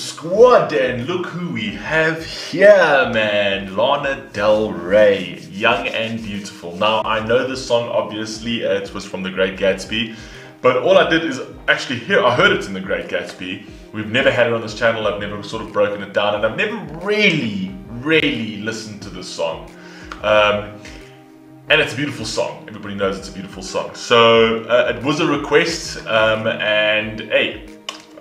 squad, and look who we have here, man. Lana Del Rey, young and beautiful. Now, I know this song, obviously, uh, it was from The Great Gatsby, but all I did is actually hear, I heard it in The Great Gatsby. We've never had it on this channel, I've never sort of broken it down, and I've never really, really listened to this song. Um, and it's a beautiful song. Everybody knows it's a beautiful song. So uh, it was a request, um, and hey,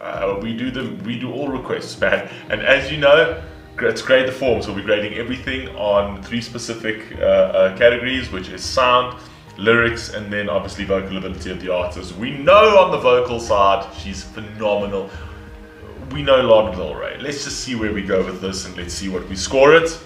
uh, we do the we do all requests, man. And as you know, let's grade the forms. We'll be grading everything on three specific uh, uh, categories, which is sound, lyrics, and then obviously vocal ability of the artist. We know on the vocal side, she's phenomenal. We know Lana Del Rey. Let's just see where we go with this, and let's see what we score it.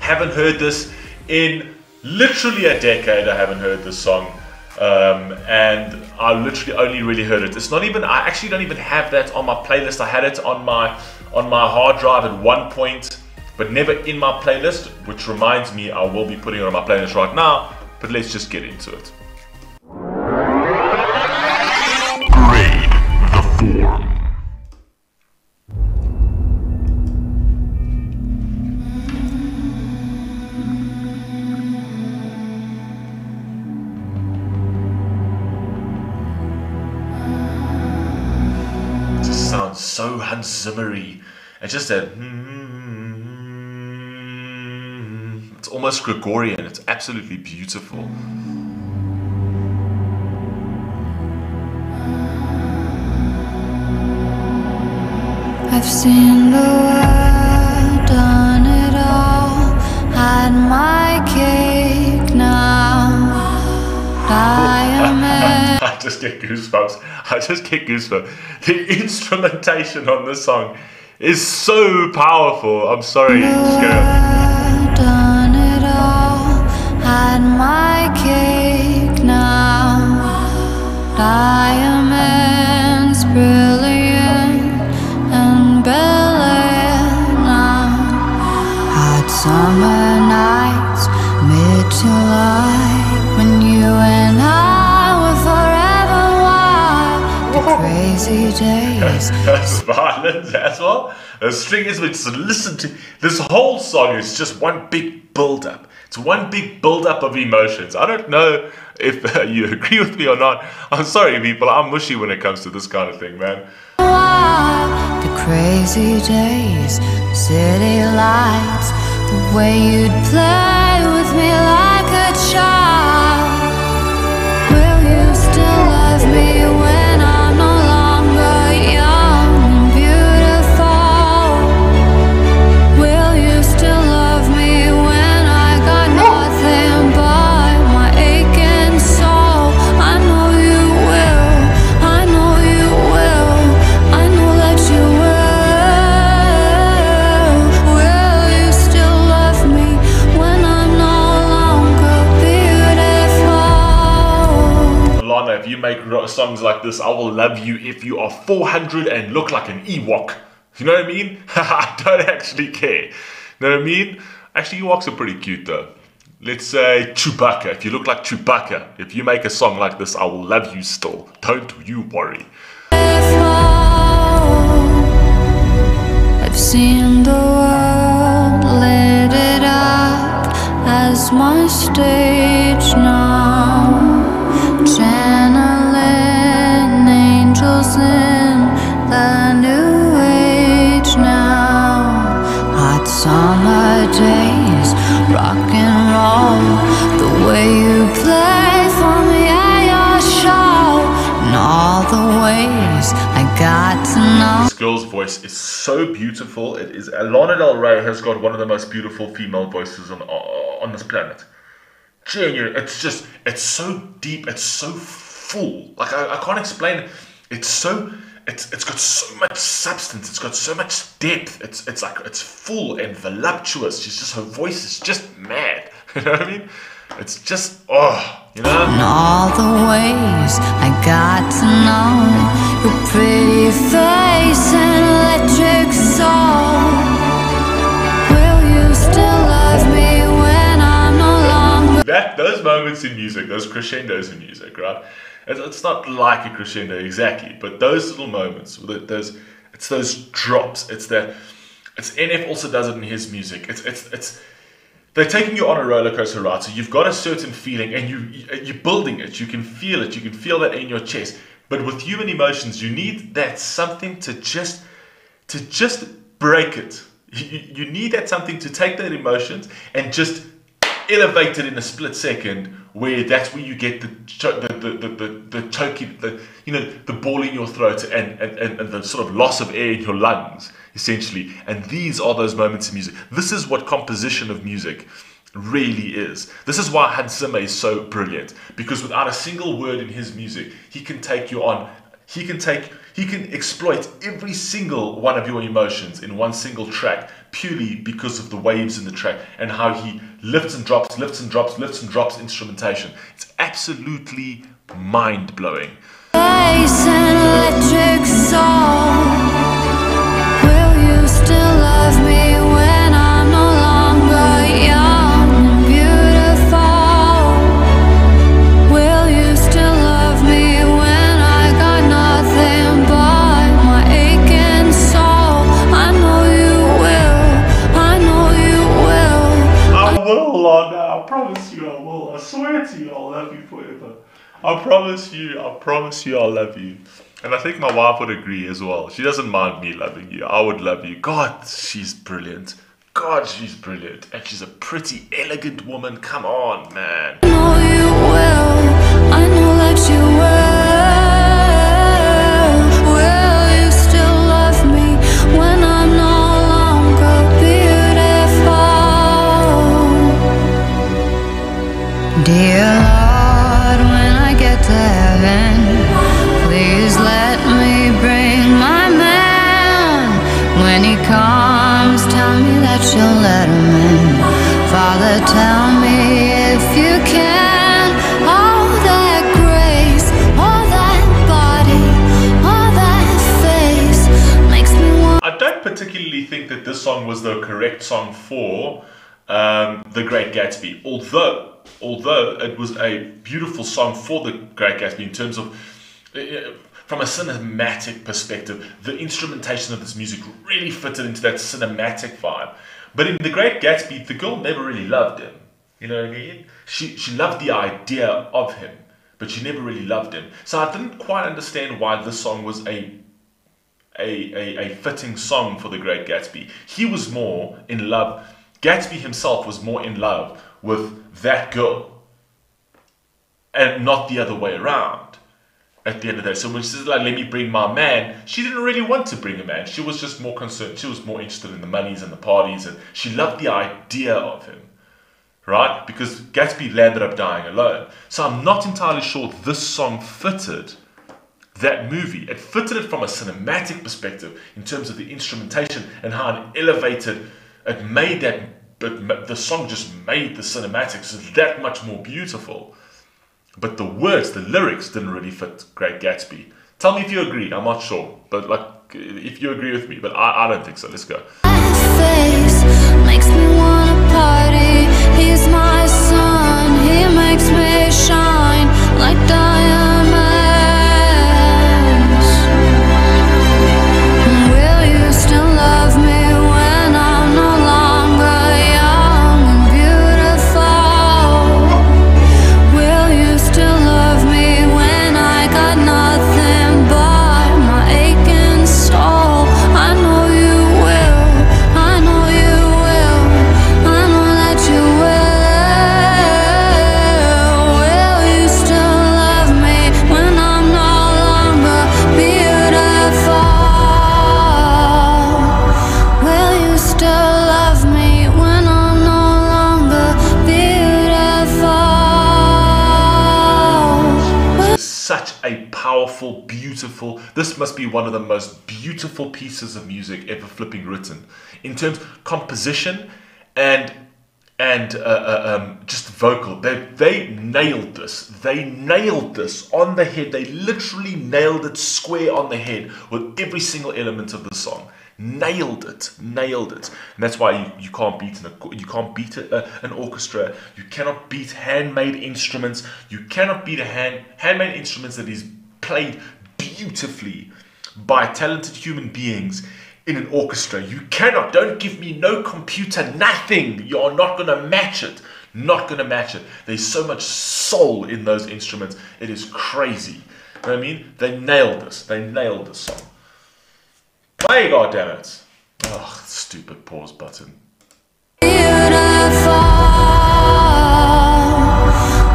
Haven't heard this in literally a decade. I haven't heard this song. Um, and I literally only really heard it. It's not even. I actually don't even have that on my playlist. I had it on my on my hard drive at one point, but never in my playlist. Which reminds me, I will be putting it on my playlist right now. But let's just get into it. So Hans Zimmery. It's just a. Hmm, it's almost Gregorian. It's absolutely beautiful. I've seen the world, done it all, had my just get goosebumps. I just get goosebumps. The instrumentation on this song is so powerful. I'm sorry. Just crazy days. That's violent as well. The string is which listen to this whole song is just one big build up. It's one big build up of emotions. I don't know if uh, you agree with me or not. I'm sorry, people. I'm mushy when it comes to this kind of thing, man. the crazy days, city lights, the way you'd play with me like a child. If you make songs like this, I will love you if you are 400 and look like an Ewok. You know what I mean? I don't actually care. You know what I mean? Actually, Ewoks are pretty cute though. Let's say Chewbacca. If you look like Chewbacca, if you make a song like this, I will love you still. Don't you worry. I've seen the world lit it up as my stage voice is so beautiful. It is Lana Del Rey has got one of the most beautiful female voices on uh, on this planet. Genuine, it's just it's so deep. It's so full. Like I, I can't explain. It's so it's it's got so much substance. It's got so much depth. It's it's like it's full and voluptuous. She's just her voice is just mad. You know what I mean? It's just oh, you know. And all the ways I got to know your pretty face those moments in music, those crescendos in music, right? It's, not like a crescendo exactly, but those little moments, th- those It's those drops. It's that. It's NF also does it in his music. It's it's it's. They're taking you on a roller coaster ride, so you've got a certain feeling, and you you're building it. You can feel it. You can feel that in your chest. But with human emotions, you need that something to just to just break it. You, you need that something to take that emotions and just elevate it in a split second where that's where you get the cho- the the the, the, the choking the you know the ball in your throat and, and, and, the sort of loss of air in your lungs essentially. And these are those moments in music. This is what composition of music really is. This is why Hans Zimmer is so brilliant because without a single word in his music he can take you on he can take he can exploit every single one of your emotions in one single track purely because of the waves in the track and how he lifts and drops, lifts and drops, lifts and drops instrumentation. It's absolutely mind blowing. Promise you I will. I swear to you I'll love you forever. I promise you, I promise you I'll love you. And I think my wife would agree as well. She doesn't mind me loving you. I would love you. God, she's brilliant. God, she's brilliant. And she's a pretty, elegant woman. Come on, man. I know you. I know that you. Was the correct song for um, The Great Gatsby, although although it was a beautiful song for The Great Gatsby in terms of uh, from a cinematic perspective, the instrumentation of this music really fitted into that cinematic vibe. But in The Great Gatsby, the girl never really loved him. You know what I mean? She she loved the idea of him, but she never really loved him. So I didn't quite understand why this song was a a, a, a fitting song for the Great Gatsby. He was more in love, Gatsby himself was more in love with that girl and not the other way around at the end of the day. So when she says like, let me bring my man, she didn't really want to bring a man. She was just more concerned. She was more interested in the monies and the parties and she loved the idea of him. Right? Because Gatsby landed up dying alone. So I'm not entirely sure this song fitted that movie. It fitted it from a cinematic perspective in terms of the instrumentation and how it elevated, it made that, but the song just made the cinematics that much more beautiful. But the words, the lyrics didn't really fit Great Gatsby. Tell me if you agree, I'm not sure. But like, if you agree with me, but I, I don't think so. Let's go. A powerful, beautiful. This must be one of the most beautiful pieces of music ever flipping written, in terms of composition and and uh, uh, um, just vocal. They they nailed this. They nailed this on the head. They literally nailed it square on the head with every single element of the song. Nailed it, nailed it, and that's why you, you can't beat an you can't beat a, an orchestra. You cannot beat handmade instruments. You cannot beat a hand handmade instruments that is played beautifully by talented human beings in an orchestra. You cannot, don't give me no computer, nothing. You are not going to match it. Not going to match it. There's so much soul in those instruments. It is crazy. You know what I mean? They nailed this. They nailed this song. Play, goddammit. Oh, stupid pause button. Beautiful.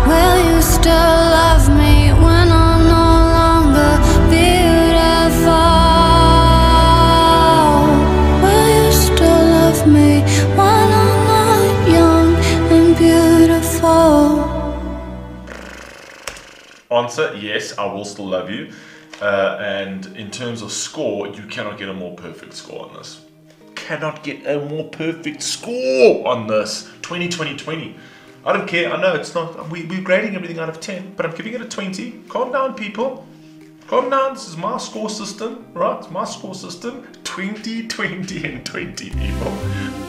Will you still Yes, I will still love you. Uh, and in terms of score, you cannot get a more perfect score on this. Cannot get a more perfect score on this. 20, 20, 20. I don't care. I know it's not. We, we're grading everything out of 10, but I'm giving it a 20. Calm down, people. Calm down. This is my score system, right? My score system. 20, 20, and 20, people.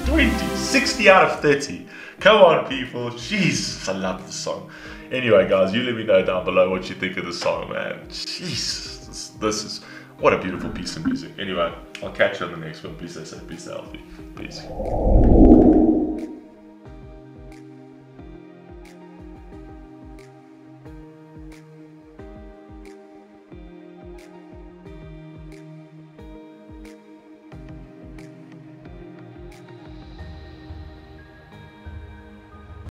20. 60 out of 30. Come on, people. Jesus, I love this song. Anyway, guys, you let me know down below what you think of the song, man. Jesus, this, is what a beautiful piece of music. Anyway, I'll catch you on the next one. Peace Be safe, be healthy. Peace.